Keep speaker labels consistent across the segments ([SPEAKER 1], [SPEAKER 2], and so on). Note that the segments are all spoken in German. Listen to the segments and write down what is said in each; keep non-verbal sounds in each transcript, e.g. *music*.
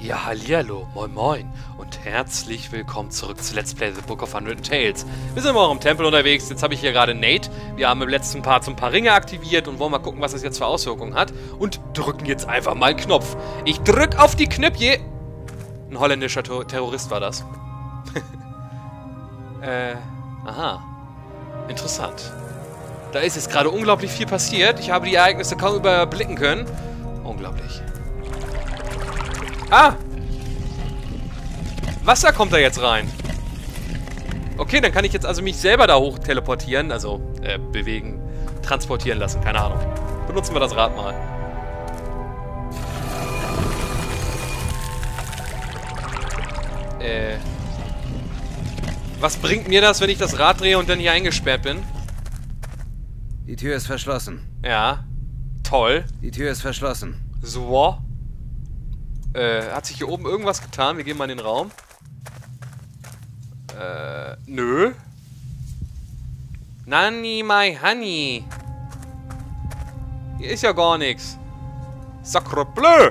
[SPEAKER 1] Ja, hallihallo, moin moin und herzlich willkommen zurück zu Let's Play The Book of Hundred Tales. Wir sind noch im Tempel unterwegs, jetzt habe ich hier gerade Nate. Wir haben im letzten Part so ein paar Ringe aktiviert und wollen mal gucken, was das jetzt für Auswirkungen hat. Und drücken jetzt einfach mal einen Knopf. Ich drück auf die Knöpfe. Ein holländischer Ter Terrorist war das. *laughs* äh, aha. Interessant. Da ist jetzt gerade unglaublich viel passiert. Ich habe die Ereignisse kaum überblicken können. Unglaublich. Ah! Wasser kommt da jetzt rein. Okay, dann kann ich jetzt also mich selber da hoch teleportieren. Also, äh, bewegen, transportieren lassen. Keine Ahnung. Benutzen wir das Rad mal. Äh... Was bringt mir das, wenn ich das Rad drehe und dann hier eingesperrt bin?
[SPEAKER 2] Die Tür ist verschlossen.
[SPEAKER 1] Ja. Toll.
[SPEAKER 2] Die Tür ist verschlossen.
[SPEAKER 1] So. Äh, hat sich hier oben irgendwas getan? Wir gehen mal in den Raum. Äh, nö. Nani, my honey. Hier ist ja gar nichts. Sacre bleu.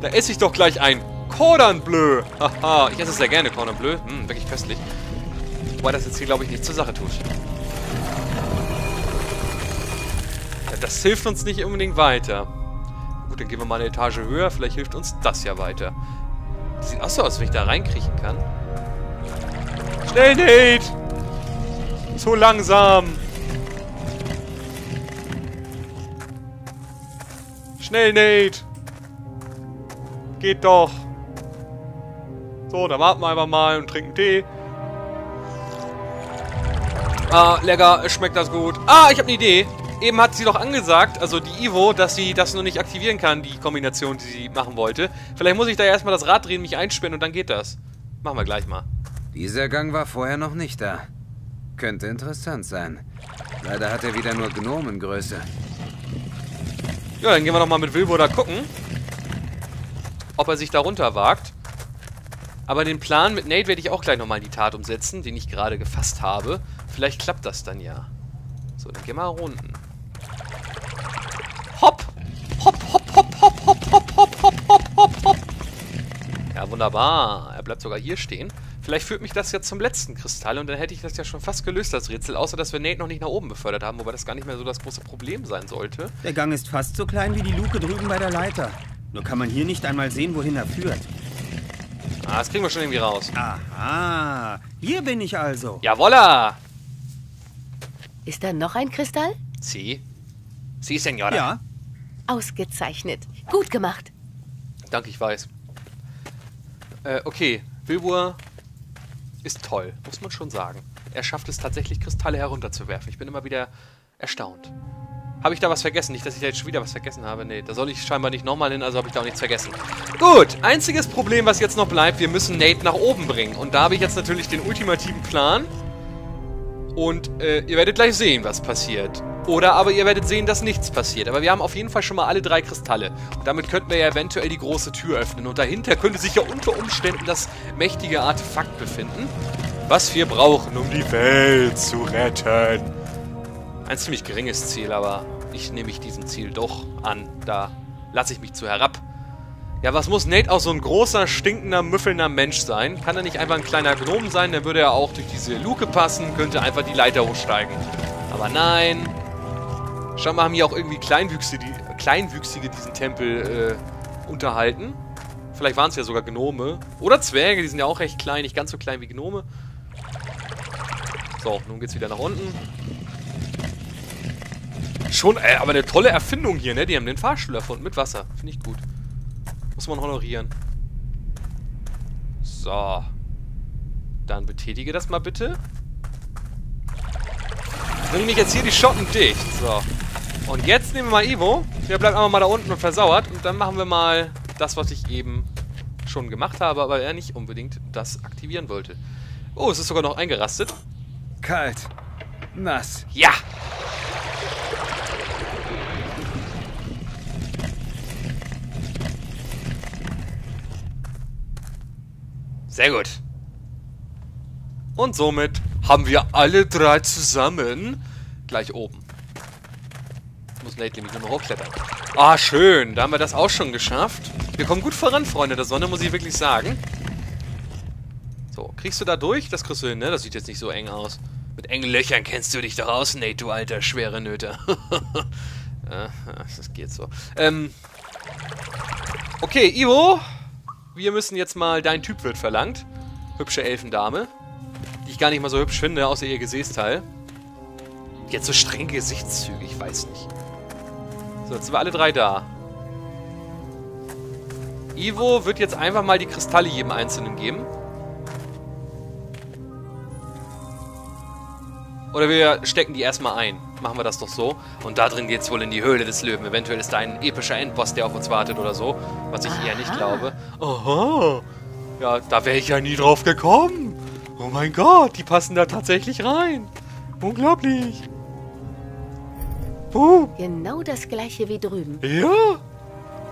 [SPEAKER 1] Da esse ich doch gleich ein Cordon bleu. Haha, ich esse sehr gerne Cordon bleu. Hm, wirklich köstlich. Wobei das jetzt hier, glaube ich, nichts zur Sache tut. Das hilft uns nicht unbedingt weiter. Dann gehen wir mal eine Etage höher. Vielleicht hilft uns das ja weiter. Sieht auch so aus, wenn ich da reinkriechen kann. Schnell, Nate! Zu langsam! Schnell, Nate! Geht doch! So, dann warten wir einfach mal und trinken Tee. Ah, lecker, schmeckt das gut. Ah, ich habe eine Idee. Eben hat sie doch angesagt, also die Ivo, dass sie das nur nicht aktivieren kann, die Kombination, die sie machen wollte. Vielleicht muss ich da erstmal das Rad drehen, mich einsperren und dann geht das. Machen wir gleich mal.
[SPEAKER 2] Dieser Gang war vorher noch nicht da. Könnte interessant sein. Leider hat er wieder nur Gnomengröße.
[SPEAKER 1] Ja, dann gehen wir nochmal mit Wilbur da gucken. Ob er sich da runter wagt. Aber den Plan mit Nate werde ich auch gleich nochmal in die Tat umsetzen, den ich gerade gefasst habe. Vielleicht klappt das dann ja. So, dann gehen wir mal unten. Wunderbar. Er bleibt sogar hier stehen. Vielleicht führt mich das jetzt zum letzten Kristall und dann hätte ich das ja schon fast gelöst, das Rätsel. Außer, dass wir Nate noch nicht nach oben befördert haben, wobei das gar nicht mehr so das große Problem sein sollte.
[SPEAKER 3] Der Gang ist fast so klein wie die Luke drüben bei der Leiter. Nur kann man hier nicht einmal sehen, wohin er führt.
[SPEAKER 1] Ah, das kriegen wir schon irgendwie raus.
[SPEAKER 3] Aha, hier bin ich also.
[SPEAKER 1] Jawolla!
[SPEAKER 4] Ist da noch ein Kristall?
[SPEAKER 1] Sie? Sie, Senora.
[SPEAKER 3] Ja,
[SPEAKER 4] Ausgezeichnet. Gut gemacht.
[SPEAKER 1] Danke, ich weiß. Äh, okay. Wilbur ist toll, muss man schon sagen. Er schafft es tatsächlich, Kristalle herunterzuwerfen. Ich bin immer wieder erstaunt. Habe ich da was vergessen? Nicht, dass ich da jetzt schon wieder was vergessen habe. Nee, da soll ich scheinbar nicht nochmal hin, also habe ich da auch nichts vergessen. Gut, einziges Problem, was jetzt noch bleibt, wir müssen Nate nach oben bringen. Und da habe ich jetzt natürlich den ultimativen Plan. Und äh, ihr werdet gleich sehen, was passiert. Oder aber ihr werdet sehen, dass nichts passiert. Aber wir haben auf jeden Fall schon mal alle drei Kristalle. Und damit könnten wir ja eventuell die große Tür öffnen. Und dahinter könnte sich ja unter Umständen das mächtige Artefakt befinden. Was wir brauchen, um die Welt zu retten. Ein ziemlich geringes Ziel, aber ich nehme mich diesem Ziel doch an. Da lasse ich mich zu herab. Ja, was muss Nate auch so ein großer, stinkender, müffelnder Mensch sein? Kann er nicht einfach ein kleiner Gnom sein? Dann würde er auch durch diese Luke passen, könnte einfach die Leiter hochsteigen. Aber nein. Scheinbar haben hier auch irgendwie Kleinwüchsige, die, Kleinwüchsige diesen Tempel äh, unterhalten. Vielleicht waren es ja sogar Gnome. Oder Zwerge, die sind ja auch recht klein, nicht ganz so klein wie Gnome. So, nun geht's wieder nach unten. Schon, äh, aber eine tolle Erfindung hier, ne? Die haben den Fahrstuhl erfunden mit Wasser. Finde ich gut. Muss man honorieren. So. Dann betätige das mal bitte. Bring mich jetzt hier die Schotten dicht. So. Und jetzt nehmen wir mal Ivo. Der bleibt einfach mal da unten und versauert. Und dann machen wir mal das, was ich eben schon gemacht habe, aber er nicht unbedingt das aktivieren wollte. Oh, es ist sogar noch eingerastet.
[SPEAKER 2] Kalt. Nass.
[SPEAKER 1] Ja! Sehr gut. Und somit haben wir alle drei zusammen gleich oben. Muss Nate nämlich nur noch hochklettern. Ah, schön. Da haben wir das auch schon geschafft. Wir kommen gut voran, Freunde der Sonne, muss ich wirklich sagen. So, kriegst du da durch? Das kriegst du hin, ne? Das sieht jetzt nicht so eng aus. Mit engen Löchern kennst du dich doch aus, Nate, du alter schwere Nöter. *laughs* ja, das geht so. Ähm. Okay, Ivo. Wir müssen jetzt mal... Dein Typ wird verlangt. Hübsche Elfendame. Die ich gar nicht mal so hübsch finde, außer ihr Gesäßteil. Jetzt so strenge Gesichtszüge, ich weiß nicht. So, jetzt sind wir alle drei da. Ivo wird jetzt einfach mal die Kristalle jedem Einzelnen geben. Oder wir stecken die erstmal ein. Machen wir das doch so. Und da drin geht's wohl in die Höhle des Löwen. Eventuell ist da ein epischer Endboss, der auf uns wartet oder so. Was ich Aha. eher nicht glaube. Aha. Ja, da wäre ich ja nie drauf gekommen. Oh mein Gott, die passen da tatsächlich rein. Unglaublich.
[SPEAKER 4] Puh. Genau das gleiche wie drüben.
[SPEAKER 1] Ja,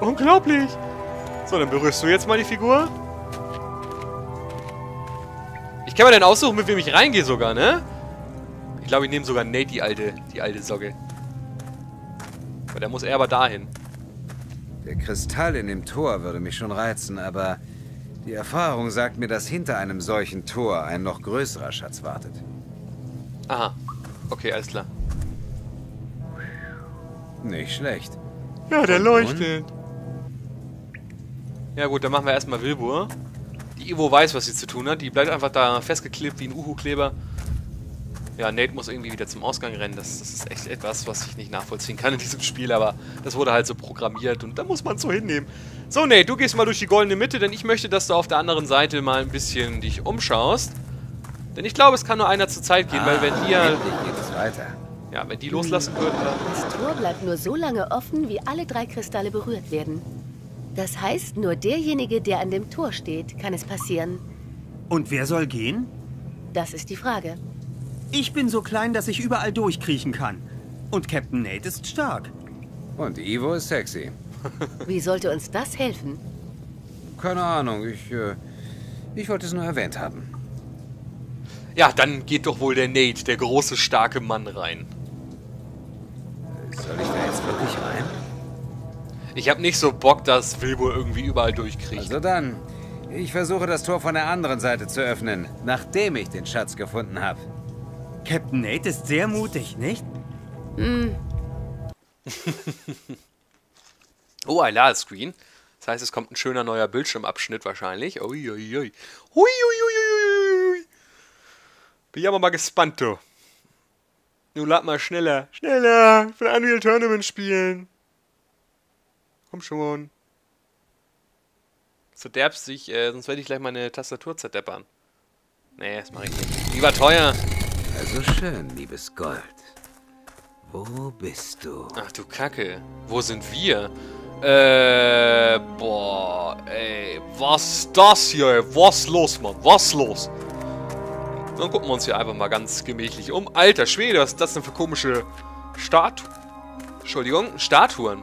[SPEAKER 1] unglaublich. So, dann berührst du jetzt mal die Figur. Ich kann mir dann aussuchen, mit wem ich reingehe sogar, ne? Ich glaube, ich nehme sogar Nate, die alte, die alte Socke. Weil der muss er aber dahin.
[SPEAKER 2] Der Kristall in dem Tor würde mich schon reizen, aber die Erfahrung sagt mir, dass hinter einem solchen Tor ein noch größerer Schatz wartet.
[SPEAKER 1] Aha. Okay, alles klar.
[SPEAKER 2] Nicht schlecht.
[SPEAKER 1] Ja, der Und leuchtet. Nun? Ja gut, dann machen wir erstmal Wilbur. Die Ivo weiß, was sie zu tun hat. Die bleibt einfach da festgeklebt wie ein Uhu-Kleber. Ja, Nate muss irgendwie wieder zum Ausgang rennen. Das, das, ist echt etwas, was ich nicht nachvollziehen kann in diesem Spiel, aber das wurde halt so programmiert und da muss man es so hinnehmen. So, Nate, du gehst mal durch die goldene Mitte, denn ich möchte, dass du auf der anderen Seite mal ein bisschen dich umschaust. Denn ich glaube, es kann nur einer zur Zeit gehen, ah, weil wenn ah, ihr... geht es weiter. Ja, wenn die loslassen würden...
[SPEAKER 4] Das Tor bleibt nur so lange offen, wie alle drei Kristalle berührt werden. Das heißt, nur derjenige, der an dem Tor steht, kann es passieren.
[SPEAKER 3] Und wer soll gehen?
[SPEAKER 4] Das ist die Frage.
[SPEAKER 3] Ich bin so klein, dass ich überall durchkriechen kann. Und Captain Nate ist stark.
[SPEAKER 2] Und Ivo ist sexy. *laughs* *laughs*
[SPEAKER 4] Wie sollte uns das helfen?
[SPEAKER 2] Keine Ahnung, ich, äh, ich wollte es nur erwähnt haben.
[SPEAKER 1] Ja, dann geht doch wohl der Nate, der große, starke Mann, rein.
[SPEAKER 2] Soll ich da jetzt wirklich rein?
[SPEAKER 1] Ich habe nicht so Bock, dass Wilbur irgendwie überall durchkriegt.
[SPEAKER 2] Also dann, ich versuche das Tor von der anderen Seite zu öffnen, nachdem ich den Schatz gefunden habe.
[SPEAKER 3] Captain Nate ist sehr mutig, nicht?
[SPEAKER 4] Hm. *laughs*
[SPEAKER 1] oh, ein Ladescreen. Das heißt, es kommt ein schöner neuer Bildschirmabschnitt wahrscheinlich. Uiuiui. Ui. Hui, Bin aber mal gespannt, du. Nun lad mal schneller. Schneller! Ich will Unreal Tournament spielen. Komm schon. Verderbst dich, äh, sonst werde ich gleich meine Tastatur zerdeppern. Nee, das mache ich nicht. Lieber teuer.
[SPEAKER 2] Also schön, liebes Gold. Wo bist du?
[SPEAKER 1] Ach du Kacke. Wo sind wir? Äh, boah, ey. Was ist das hier? Was los, Mann? Was los? Dann gucken wir uns hier einfach mal ganz gemächlich um. Alter Schwede, was ist das denn für komische Statuen? Entschuldigung, Statuen.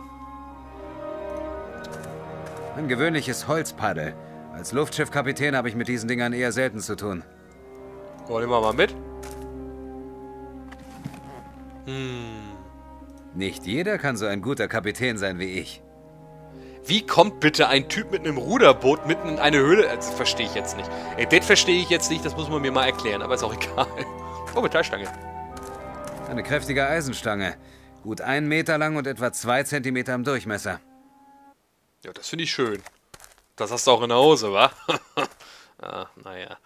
[SPEAKER 2] Ein gewöhnliches Holzpaddel. Als Luftschiffkapitän habe ich mit diesen Dingern eher selten zu tun.
[SPEAKER 1] Oh, nehmen wir mal mit. Hm.
[SPEAKER 2] Nicht jeder kann so ein guter Kapitän sein wie ich.
[SPEAKER 1] Wie kommt bitte ein Typ mit einem Ruderboot mitten in eine Höhle? Das verstehe ich jetzt nicht. Ey, das verstehe ich jetzt nicht, das muss man mir mal erklären, aber ist auch *laughs* egal. Oh, Metallstange.
[SPEAKER 2] Eine kräftige Eisenstange. Gut einen Meter lang und etwa zwei Zentimeter im Durchmesser.
[SPEAKER 1] Ja, das finde ich schön. Das hast du auch in der Hose, wa? *laughs* ah, naja.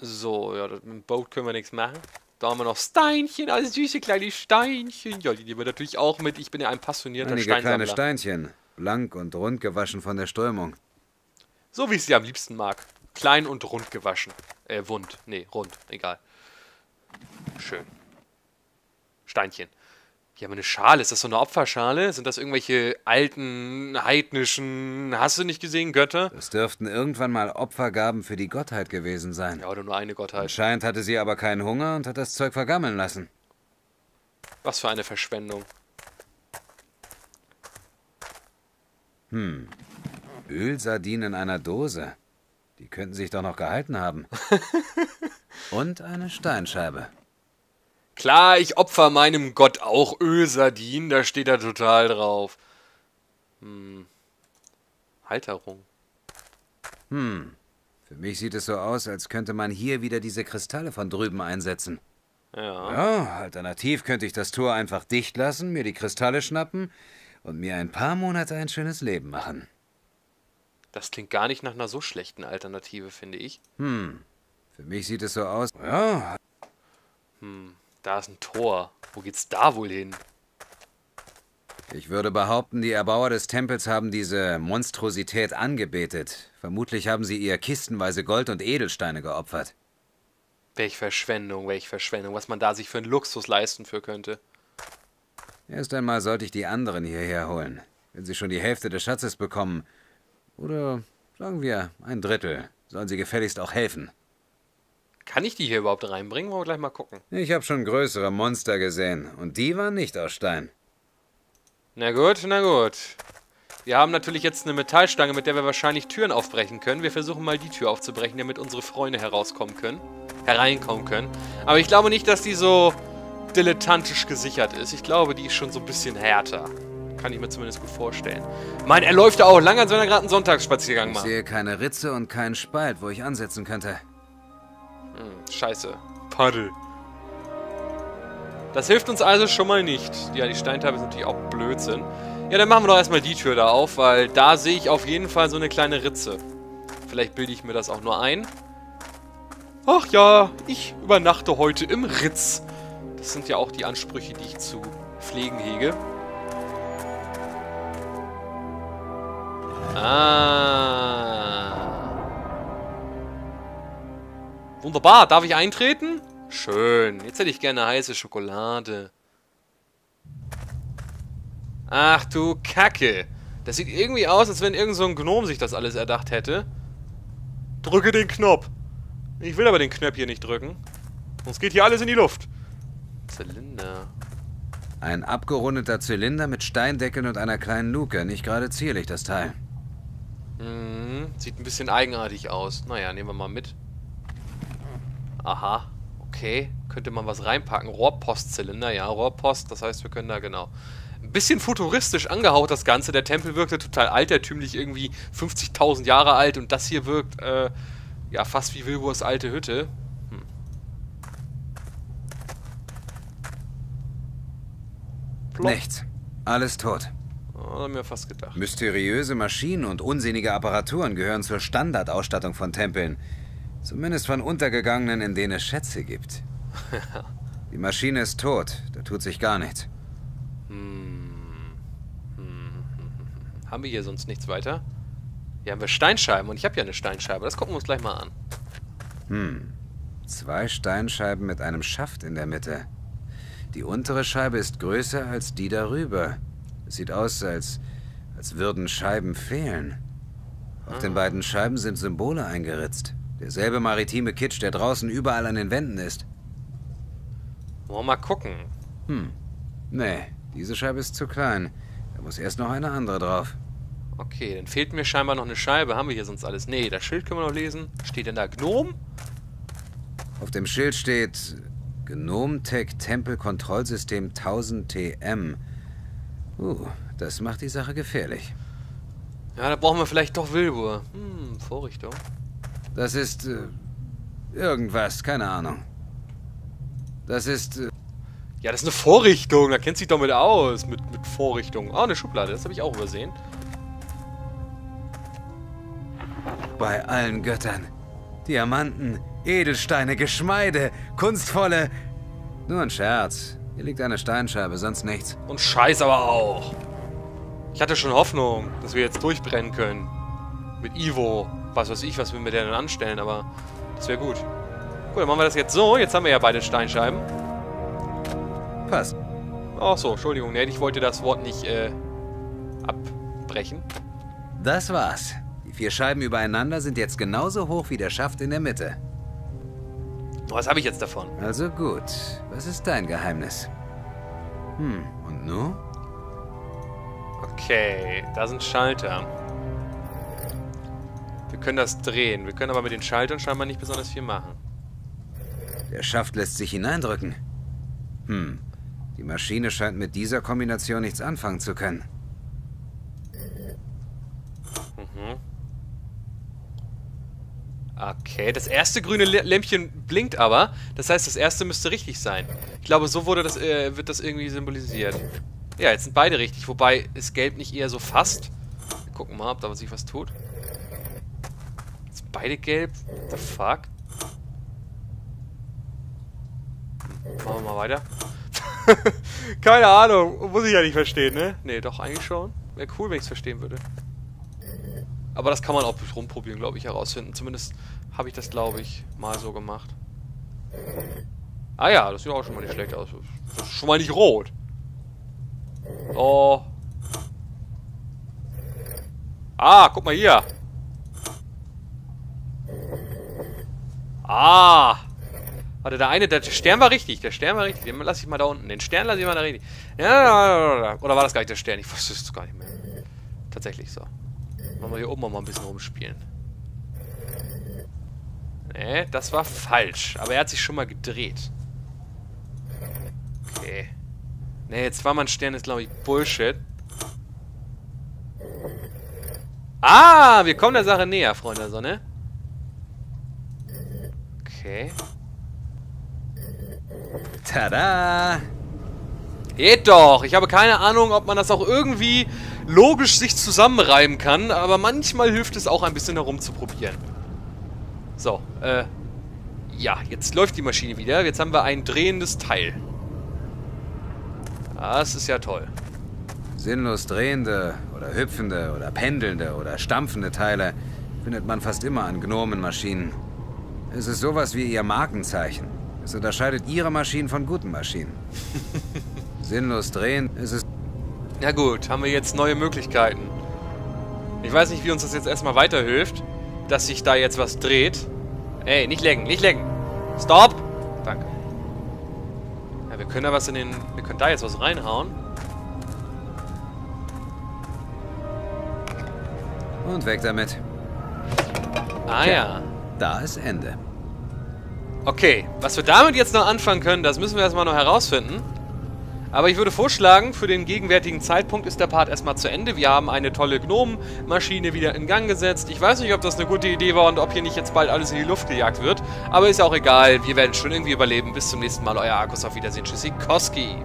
[SPEAKER 1] So, ja, mit dem Boot können wir nichts machen. Da haben wir noch Steinchen, also süße kleine Steinchen. Ja, die nehmen wir natürlich auch mit. Ich bin ja ein passionierter
[SPEAKER 2] Einige Steinsammler. kleine Steinchen. Blank und rund gewaschen von der Strömung.
[SPEAKER 1] So wie ich sie am liebsten mag. Klein und rund gewaschen. Äh, wund. Nee, rund. Egal. Schön. Steinchen. Die haben eine Schale. Ist das so eine Opferschale? Sind das irgendwelche alten, heidnischen, hast du nicht gesehen, Götter?
[SPEAKER 2] Das dürften irgendwann mal Opfergaben für die Gottheit gewesen sein.
[SPEAKER 1] Ja, oder nur eine Gottheit.
[SPEAKER 2] Anscheinend hatte sie aber keinen Hunger und hat das Zeug vergammeln lassen.
[SPEAKER 1] Was für eine Verschwendung.
[SPEAKER 2] Hm. Ölsardinen in einer Dose. Die könnten sich doch noch gehalten haben. *laughs* und eine Steinscheibe.
[SPEAKER 1] Klar, ich opfer meinem Gott auch Ölsardinen, da steht er total drauf. Hm. Halterung.
[SPEAKER 2] Hm. Für mich sieht es so aus, als könnte man hier wieder diese Kristalle von drüben einsetzen.
[SPEAKER 1] Ja.
[SPEAKER 2] Ja, alternativ könnte ich das Tor einfach dicht lassen, mir die Kristalle schnappen und mir ein paar Monate ein schönes Leben machen.
[SPEAKER 1] Das klingt gar nicht nach einer so schlechten Alternative, finde ich.
[SPEAKER 2] Hm. Für mich sieht es so aus. Ja,
[SPEAKER 1] Da ist ein Tor. Wo geht's da wohl hin?
[SPEAKER 2] ich würde behaupten, die Erbauer des Tempels haben diese Monstrosität angebetet. Vermutlich haben sie ihr kistenweise Gold und Edelsteine geopfert.
[SPEAKER 1] Welch Verschwendung, welch Verschwendung, was man da sich für einen Luxus leisten für könnte.
[SPEAKER 2] Erst einmal sollte ich die anderen hierher holen. Wenn sie schon die Hälfte des Schatzes bekommen, oder sagen wir ein Drittel, sollen sie gefälligst auch helfen.
[SPEAKER 1] Kann ich die hier überhaupt reinbringen? Wollen wir gleich mal gucken.
[SPEAKER 2] Ich habe schon größere Monster gesehen und die waren nicht aus Stein.
[SPEAKER 1] Na gut, na gut. Wir haben natürlich jetzt eine Metallstange, mit der wir wahrscheinlich Türen aufbrechen können. Wir versuchen mal die Tür aufzubrechen, damit unsere Freunde herauskommen können. Hereinkommen können. Aber ich glaube nicht, dass die so dilettantisch gesichert ist. Ich glaube, die ist schon so ein bisschen härter. Kann ich mir zumindest gut vorstellen. Mein, er läuft ja auch lang, als wenn er gerade einen Sonntagsspaziergang
[SPEAKER 2] Ich
[SPEAKER 1] macht.
[SPEAKER 2] sehe keine Ritze und keinen Spalt, wo ich ansetzen könnte.
[SPEAKER 1] Scheiße. Paddel. Das hilft uns also schon mal nicht. Ja, die Steintafel ist natürlich auch Blödsinn. Ja, dann machen wir doch erstmal die Tür da auf, weil da sehe ich auf jeden Fall so eine kleine Ritze. Vielleicht bilde ich mir das auch nur ein. Ach ja, ich übernachte heute im Ritz. Das sind ja auch die Ansprüche, die ich zu pflegen hege. Ah. Wunderbar, darf ich eintreten? Schön. Jetzt hätte ich gerne heiße Schokolade. Ach du Kacke. Das sieht irgendwie aus, als wenn irgend so ein Gnom sich das alles erdacht hätte. Drücke den Knopf. Ich will aber den Knopf hier nicht drücken. Sonst geht hier alles in die Luft. Zylinder.
[SPEAKER 2] Ein abgerundeter Zylinder mit Steindeckeln und einer kleinen Luke. Nicht gerade zierlich, das Teil.
[SPEAKER 1] Mhm. Sieht ein bisschen eigenartig aus. Naja, nehmen wir mal mit. Aha. Okay. Könnte man was reinpacken. Rohrpostzylinder. Ja, Rohrpost. Das heißt, wir können da genau. Ein bisschen futuristisch angehaucht das Ganze. Der Tempel wirkte total altertümlich. Irgendwie 50.000 Jahre alt. Und das hier wirkt, äh, ja, fast wie Wilburs alte Hütte. Plop.
[SPEAKER 2] Nichts. Alles tot.
[SPEAKER 1] Oh, mir fast gedacht.
[SPEAKER 2] Mysteriöse Maschinen und unsinnige Apparaturen gehören zur Standardausstattung von Tempeln. Zumindest von Untergegangenen, in denen es Schätze gibt. *laughs* Die Maschine ist tot. Da tut sich gar nichts. *laughs*
[SPEAKER 1] Haben wir hier sonst nichts weiter? Hier haben wir Steinscheiben und ich habe ja eine Steinscheibe. Das gucken wir uns gleich mal an.
[SPEAKER 2] Zwei Steinscheiben mit einem Schaft in der Mitte. Die untere Scheibe ist größer als die darüber. Es sieht aus, als, als würden Scheiben fehlen. Auf den beiden Scheiben sind Symbole eingeritzt. Derselbe maritime Kitsch, der draußen überall an den Wänden ist.
[SPEAKER 1] Wollen wir mal gucken.
[SPEAKER 2] Nee, diese Scheibe ist zu klein. Da muss erst noch eine andere drauf.
[SPEAKER 1] Okay, dann fehlt mir scheinbar noch eine Scheibe. Haben wir hier sonst alles? Nee, das Schild können wir noch lesen. Steht denn da Gnom?
[SPEAKER 2] Auf dem Schild steht Gnomtech Tempel Kontrollsystem 1000 TM. Uh, das macht die Sache gefährlich.
[SPEAKER 1] Ja, da brauchen wir vielleicht doch Wilbur. Hm, Vorrichtung.
[SPEAKER 2] Das ist äh, irgendwas, keine Ahnung. Das ist äh,
[SPEAKER 1] Ja, das ist eine Vorrichtung. Da kennt sich doch mit aus. Mit, mit Vorrichtung. Ah, eine Schublade. Das habe ich auch übersehen.
[SPEAKER 2] bei allen Göttern. Diamanten, Edelsteine, Geschmeide, kunstvolle. Nur ein Scherz. Hier liegt eine Steinscheibe, sonst nichts.
[SPEAKER 1] Und Scheiß aber auch. Ich hatte schon Hoffnung, dass wir jetzt durchbrennen können. Mit Ivo. Was weiß ich, was wir mit der dann anstellen, aber das wäre gut. Gut, dann machen wir das jetzt so. Jetzt haben wir ja beide Steinscheiben.
[SPEAKER 2] Passt.
[SPEAKER 1] Ach so, Entschuldigung. Nee, ich wollte das Wort nicht äh, abbrechen.
[SPEAKER 2] Das war's. Die vier Scheiben übereinander sind jetzt genauso hoch wie der Schaft in der Mitte.
[SPEAKER 1] Was habe ich jetzt davon?
[SPEAKER 2] Also gut. Was ist dein Geheimnis? Hm, und nu?
[SPEAKER 1] Okay, da sind Schalter. Wir können das drehen. Wir können aber mit den Schaltern scheinbar nicht besonders viel machen.
[SPEAKER 2] Der Schaft lässt sich hineindrücken. Hm. Die Maschine scheint mit dieser Kombination nichts anfangen zu können.
[SPEAKER 1] Okay, das erste grüne Lämpchen blinkt aber. Das heißt, das erste müsste richtig sein. Ich glaube, so wurde das, äh, wird das irgendwie symbolisiert. Ja, jetzt sind beide richtig. Wobei, ist gelb nicht eher so fast? Wir gucken mal, ob da sich was tut. Jetzt sind beide gelb. What the fuck? Machen wir mal weiter. *laughs* Keine Ahnung. Muss ich ja nicht verstehen, ne? Ne, doch, eigentlich schon. Wäre cool, wenn ich es verstehen würde. Aber das kann man auch rumprobieren, glaube ich, herausfinden. Zumindest habe ich das, glaube ich, mal so gemacht. Ah ja, das sieht auch schon mal nicht schlecht aus. Das ist schon mal nicht rot. Oh. Ah, guck mal hier. Ah. Warte, der eine, der Stern war richtig. Der Stern war richtig. Den lasse ich mal da unten. Den Stern lasse ich mal da richtig. Ja, oder war das gar nicht der Stern? Ich wusste es gar nicht mehr. Tatsächlich so. Machen wir hier oben mal ein bisschen rumspielen. Ne, das war falsch. Aber er hat sich schon mal gedreht. Okay. Ne, jetzt war mein Stern ist, glaube ich, Bullshit. Ah, wir kommen der Sache näher, Freunde der Sonne. Okay.
[SPEAKER 2] Tada!
[SPEAKER 1] Geht doch! Ich habe keine Ahnung, ob man das auch irgendwie logisch sich zusammenreiben kann, aber manchmal hilft es auch ein bisschen herumzuprobieren. So, äh... Ja, jetzt läuft die Maschine wieder. Jetzt haben wir ein drehendes Teil. Das ist ja toll.
[SPEAKER 2] Sinnlos drehende oder hüpfende oder pendelnde oder stampfende Teile findet man fast immer an Gnomenmaschinen. Es ist sowas wie ihr Markenzeichen. Es unterscheidet ihre Maschinen von guten Maschinen. *laughs* Sinnlos drehen ist es...
[SPEAKER 1] Ja gut, haben wir jetzt neue Möglichkeiten. Ich weiß nicht, wie uns das jetzt erstmal weiterhilft, dass sich da jetzt was dreht. Ey, nicht lenken, nicht lenken. Stop! Danke. Ja, wir können da was in den... Wir können da jetzt was reinhauen.
[SPEAKER 2] Und weg damit.
[SPEAKER 1] Ah ja.
[SPEAKER 2] Da ist Ende.
[SPEAKER 1] Okay, was wir damit jetzt noch anfangen können, das müssen wir erstmal noch herausfinden. Aber ich würde vorschlagen, für den gegenwärtigen Zeitpunkt ist der Part erstmal zu Ende. Wir haben eine tolle Gnomenmaschine wieder in Gang gesetzt. Ich weiß nicht, ob das eine gute Idee war und ob hier nicht jetzt bald alles in die Luft gejagt wird. Aber ist auch egal. Wir werden schon irgendwie überleben. Bis zum nächsten Mal. Euer Arkus. Auf Wiedersehen. Tschüssi. Koski.